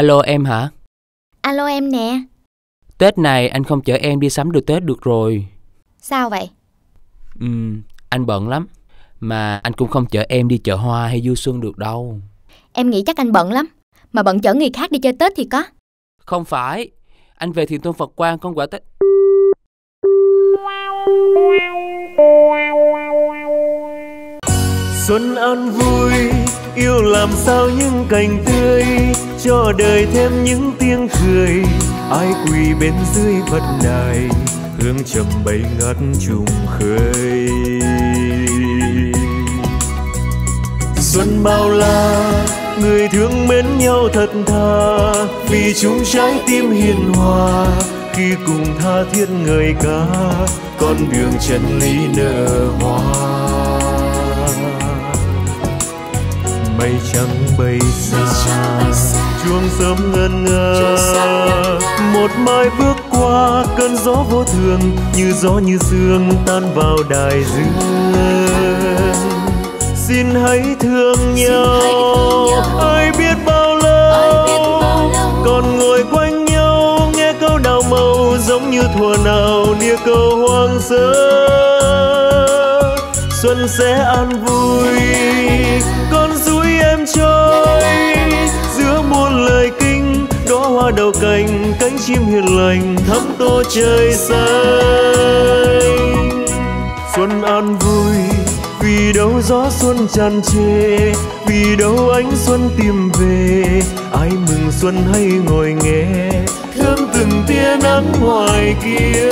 Alo em hả? Alo em nè. Tết này anh không chở em đi sắm đồ Tết được rồi. Sao vậy? Ừ, anh bận lắm. Mà anh cũng không chở em đi chợ hoa hay du xuân được đâu. Em nghĩ chắc anh bận lắm. Mà bận chở người khác đi chơi Tết thì có. Không phải. Anh về thiền tôn Phật quan con quả Tết. Xuân an vui, yêu làm sao những cành tươi, cho đời thêm những tiếng cười. Ai quỳ bên dưới vật đài, hương trầm bay ngát trùng khơi. Xuân bao la, người thương mến nhau thật thà, vì chúng trái tim hiền hòa khi cùng tha thiết người ca con đường chân lý nở hoa mây trắng bay xa. Chuông sớm ngân nga. Một mai bước qua cơn gió vô thường như gió như sương tan vào đại dương. Xin hãy thương nhau. ai biết bao lâu? Còn ngồi quanh nhau nghe câu đào màu giống như thuở nào nia câu hoang sơ. Xuân sẽ an vui con hoa đầu cành, cánh chim hiền lành, thắm tô trời xanh. Xuân an vui, vì đâu gió xuân tràn trề, vì đâu ánh xuân tìm về. Ai mừng xuân hay ngồi nghe thương từng tia nắng ngoài kia.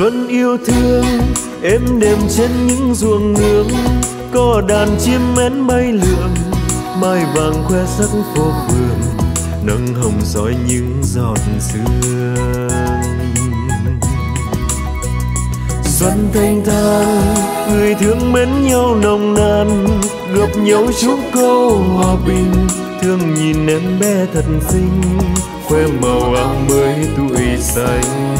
Xuân yêu thương, êm đềm trên những ruộng nương có đàn chim én bay lượn, mai vàng khoe sắc phố phường. Nâng hồng soi những giọt sương. Xuân thanh thang người thương mến nhau nồng nàn. Gặp nhau chúc câu hòa bình, thương nhìn em bé thật xinh. Khoe màu áo mới tuổi xanh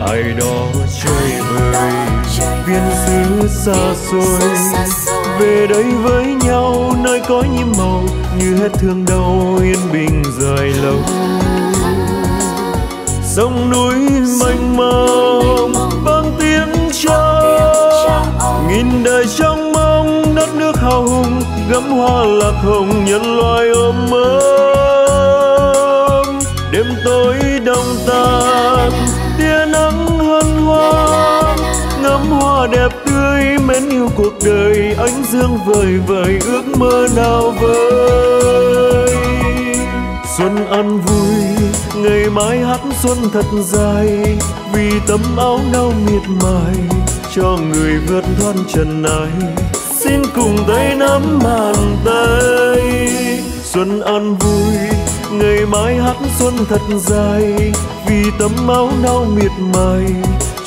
ai đó chơi vơi viên xứ xa xôi. Về đây với nhau, nơi có nhím màu, như hết thương đau yên bình dài lâu. Sông núi mênh mông, vang tiếng cha nghìn đời trong mong, đất nước hào hùng, gấm hoa lạc hồng, nhân loài ôm ấp đêm tối đông tan hoa đẹp tươi, mến yêu cuộc đời, ánh dương vời vời, ước mơ nào vơi xuân ăn vui, ngày mai hát xuân thật dài, vì tấm áo nao miệt mài, cho người vượt thoát trần này xin cùng tay nắm bàn tay. Xuân ăn vui, ngày mai hát xuân thật dài, vì tấm áo nao miệt mài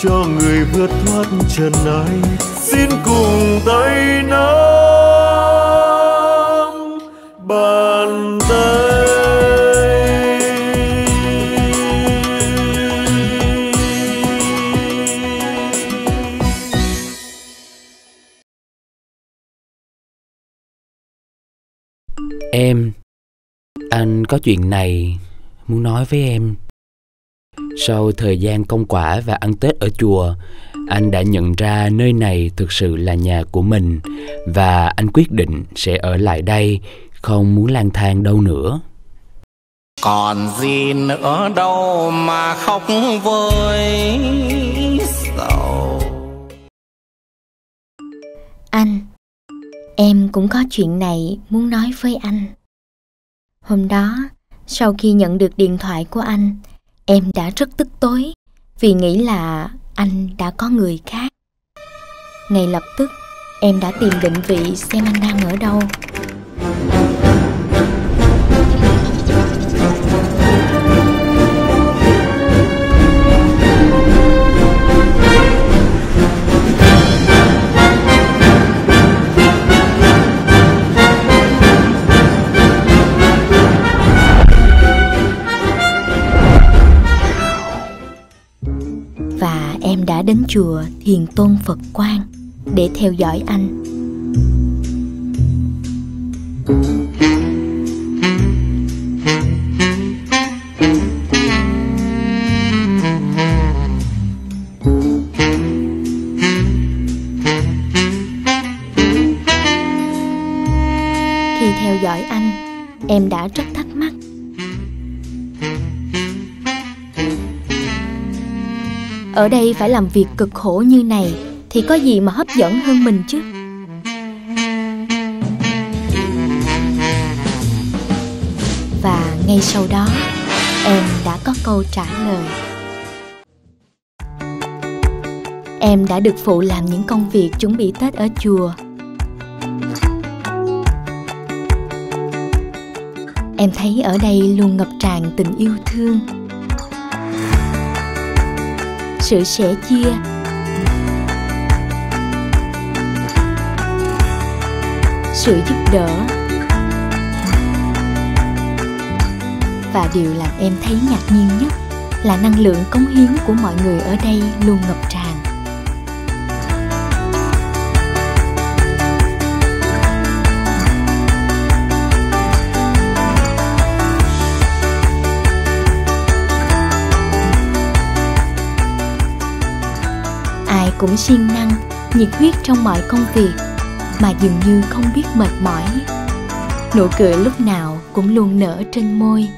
cho người vượt thoát trần ai xin cùng tay nắm bàn tay Em, anh có chuyện này muốn nói với em. Sau thời gian công quả và ăn Tết ở chùa, anh đã nhận ra nơi này thực sự là nhà của mình và anh quyết định sẽ ở lại đây, không muốn lang thang đâu nữa. Còn gì nữa đâu mà khóc với sầu Anh, em cũng có chuyện này muốn nói với anh. Hôm đó, sau khi nhận được điện thoại của anh, em đã rất tức tối vì nghĩ là anh đã có người khác. Ngay lập tức, em đã tìm định vị xem anh đang ở đâu. Đã đến chùa Thiền Tôn Phật Quang để theo dõi anh. Ở đây phải làm việc cực khổ như này thì có gì mà hấp dẫn hơn mình chứ? Và ngay sau đó, em đã có câu trả lời. Em đã được phụ làm những công việc chuẩn bị Tết ở chùa em thấy ở đây luôn ngập tràn tình yêu thương sự sẻ chia. Sự giúp đỡ. Và điều làm em thấy ngạc nhiên nhất là năng lượng cống hiến của mọi người ở đây luôn ngập tràn. Cũng siêng năng, nhiệt huyết trong mọi công việc mà dường như không biết mệt mỏi. Nụ cười lúc nào cũng luôn nở trên môi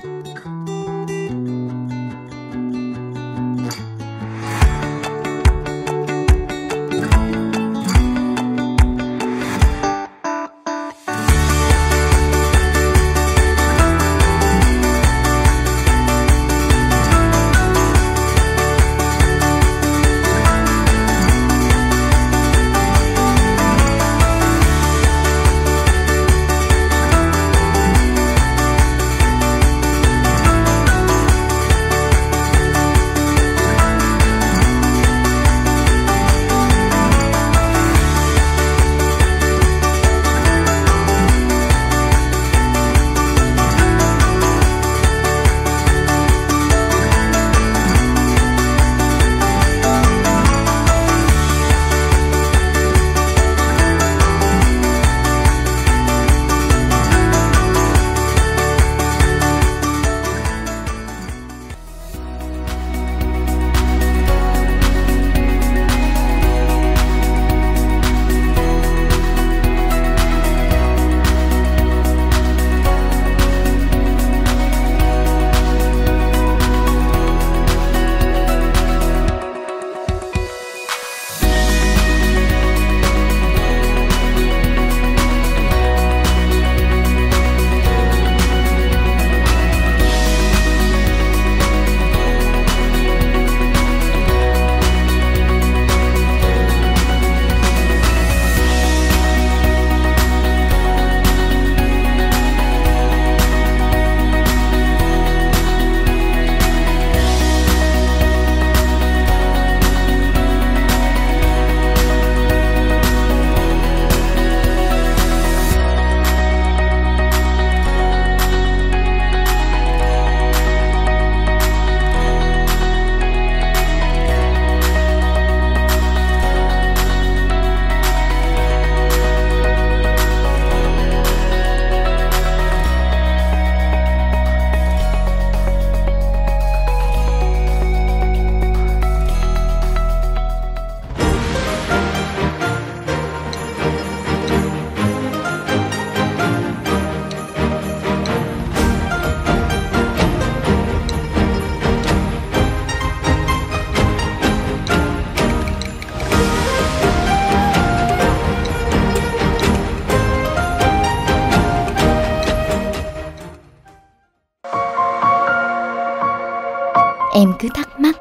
em cứ thắc mắc.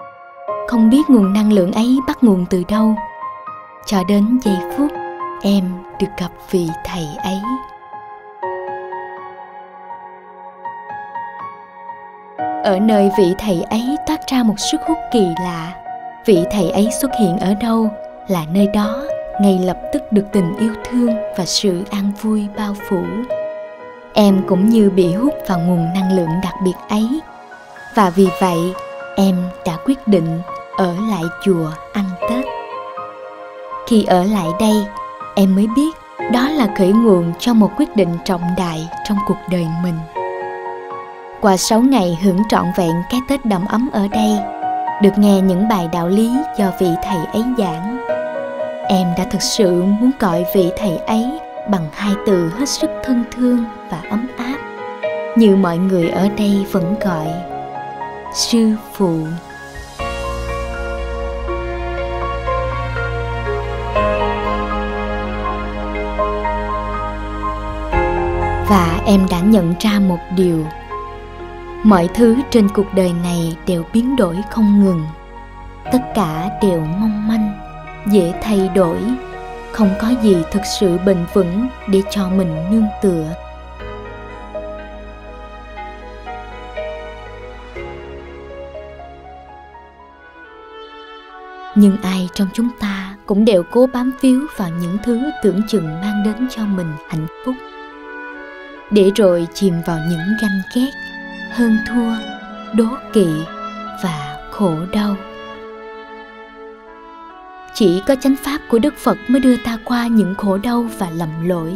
Không biết nguồn năng lượng ấy bắt nguồn từ đâu. Cho đến giây phút, em được gặp vị thầy ấy. Ở nơi vị thầy ấy toát ra một sức hút kỳ lạ, vị thầy ấy xuất hiện ở đâu là nơi đó ngay lập tức được tình yêu thương và sự an vui bao phủ. Em cũng như bị hút vào nguồn năng lượng đặc biệt ấy. Và vì vậy em đã quyết định ở lại chùa ăn Tết. khi ở lại đây em mới biết đó là khởi nguồn cho một quyết định trọng đại trong cuộc đời mình qua 6 ngày hưởng trọn vẹn cái Tết đầm ấm ở đây, được nghe những bài đạo lý do vị thầy ấy giảng. Em đã thực sự muốn gọi vị thầy ấy bằng hai từ hết sức thân thương và ấm áp, như mọi người ở đây vẫn gọi sư phụ. Và em đã nhận ra một điều. Mọi thứ trên cuộc đời này đều biến đổi không ngừng. Tất cả đều mong manh, dễ thay đổi. Không có gì thực sự bền vững để cho mình nương tựa. Nhưng ai trong chúng ta cũng đều cố bám phiếu vào những thứ tưởng chừng mang đến cho mình hạnh phúc. Để rồi chìm vào những ganh ghét, hơn thua, đố kỵ và khổ đau. Chỉ có chánh pháp của đức phật mới đưa ta qua những khổ đau và lầm lỗi.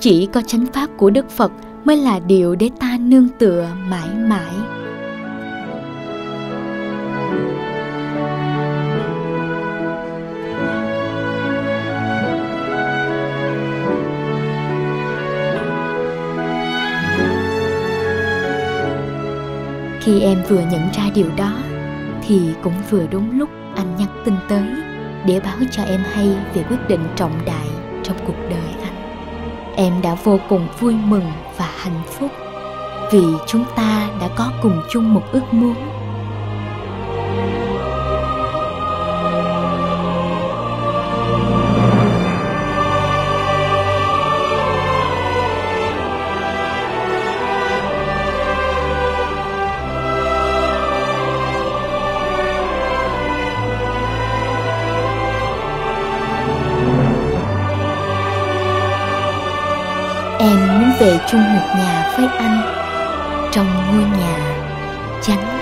Chỉ có chánh pháp của đức phật mới là điều để ta nương tựa mãi mãi. Khi em vừa nhận ra điều đó, thì cũng vừa đúng lúc anh nhắn tin tới để báo cho em hay về quyết định trọng đại trong cuộc đời anh. Em đã vô cùng vui mừng và hạnh phúc vì chúng ta đã có cùng chung một ước muốn. Về chung một nhà với anh. Trong ngôi nhà chánh